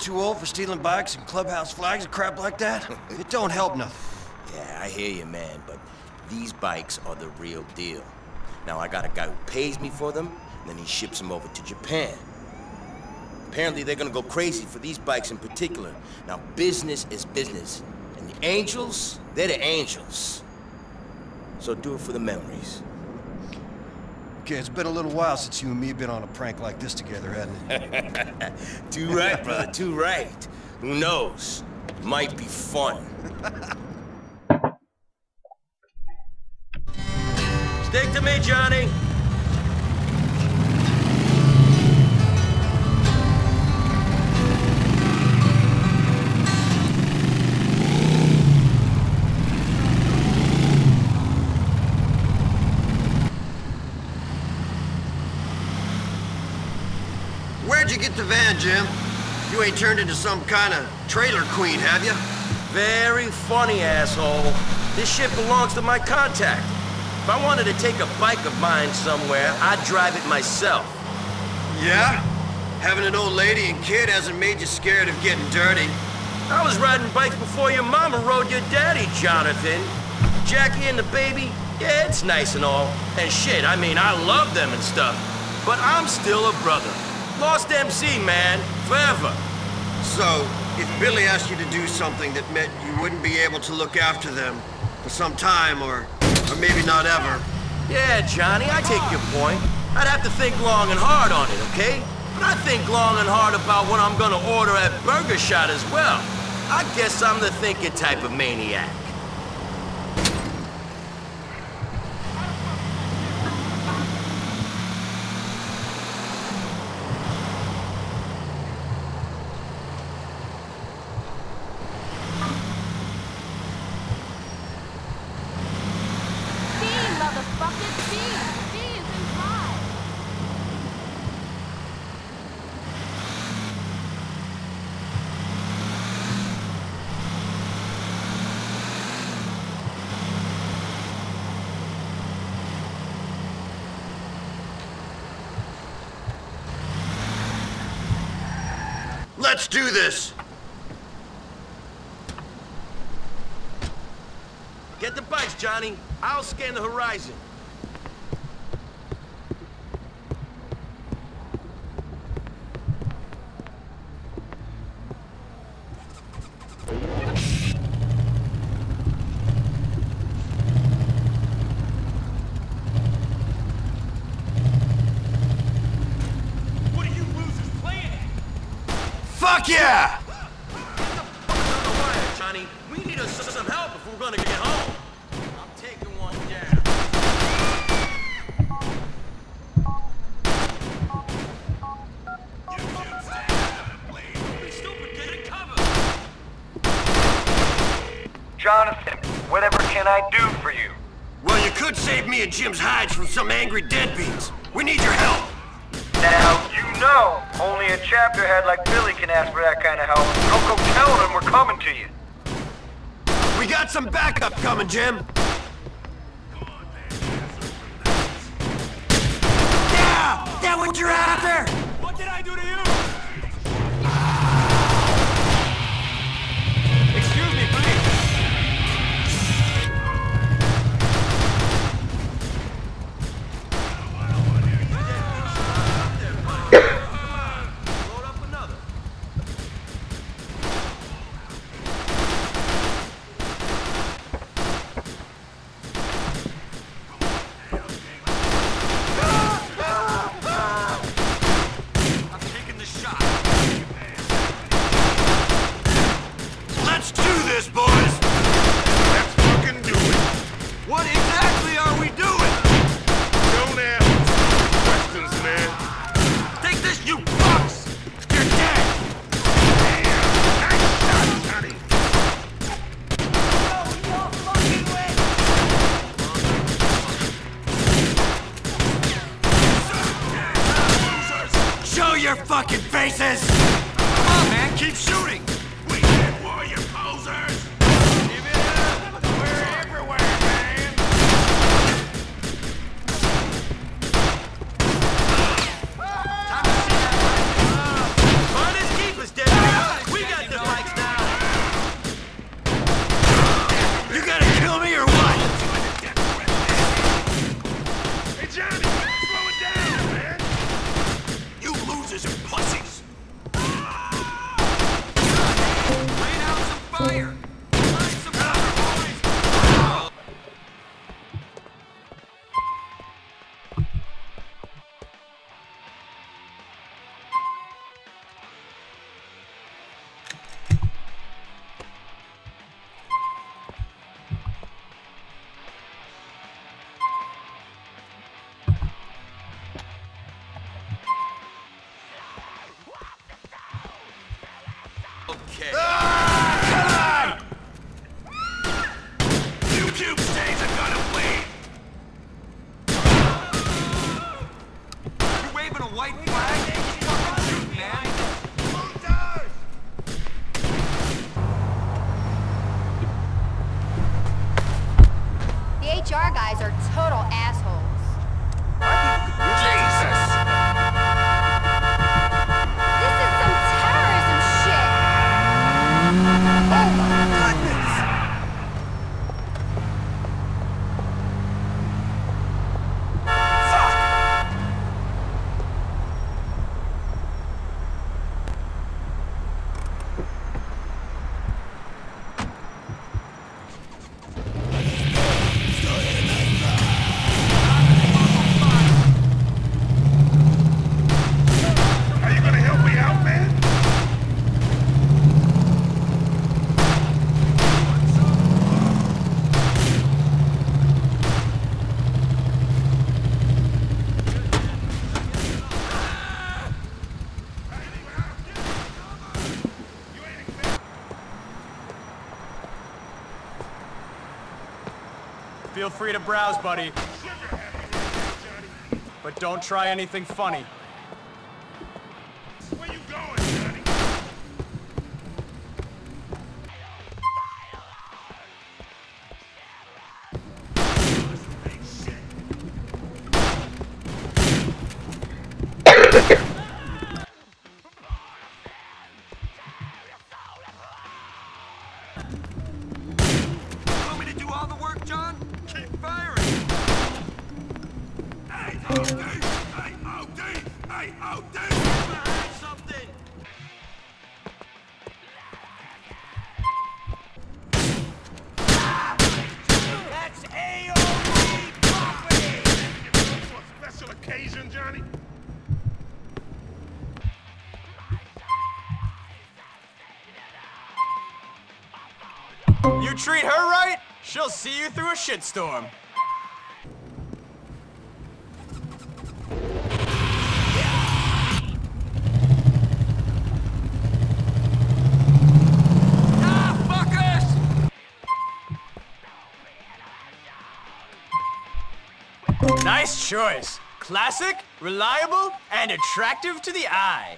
Too old for stealing bikes and clubhouse flags and crap like that? It don't help nothing. Yeah, I hear you, man, but these bikes are the real deal. Now, I got a guy who pays me for them, and then he ships them over to Japan. Apparently, they're gonna go crazy for these bikes in particular. Now, business is business. And the angels, they're the angels. So do it for the memories. Okay, it's been a little while since you and me have been on a prank like this together, hasn't it? Too right, brother, too right. Who knows? Might be fun. Stick to me, Johnny. Where'd you get the van, Jim? You ain't turned into some kind of trailer queen, have you? Very funny, asshole. This shit belongs to my contact. If I wanted to take a bike of mine somewhere, I'd drive it myself. Yeah? Having an old lady and kid hasn't made you scared of getting dirty. I was riding bikes before your mama rode your daddy, Jonathan. Jackie and the baby, yeah, it's nice and all. And shit, I mean, I love them and stuff. But I'm still a brother. Lost MC, man, forever. So, if Billy asked you to do something that meant you wouldn't be able to look after them for some time, or, or maybe not ever, Yeah, Johnny, I take your point. I'd have to think long and hard on it, okay? But I think long and hard about what I'm gonna order at Burger Shot as well. I guess I'm the thinking type of maniac. Let's do this! Get the bikes, Johnny. I'll scan the horizon. What are you losers playing at? Fuck yeah! On the wire, Johnny. We need some help if we're gonna get home. I'm taking one down. Be stupid, get in cover. Jonathan, whatever can I do for you? Well, you could save me and Jim's hides from some angry deadbeats. We need your help. Now, you know, only a chapter head like Billy can ask for that kind of help. Don't go telling him we're coming to you. We got some backup coming, Jim. Yeah! That what you're fucking faces! Come on, man, keep shooting! Cube! Feel free to browse, buddy. But don't try anything funny. treat her right, she'll see you through a shitstorm. Ah, nice choice. Classic, reliable, and attractive to the eye.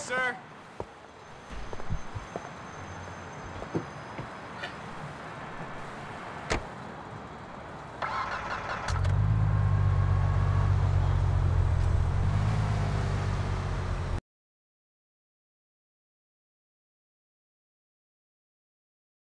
sir.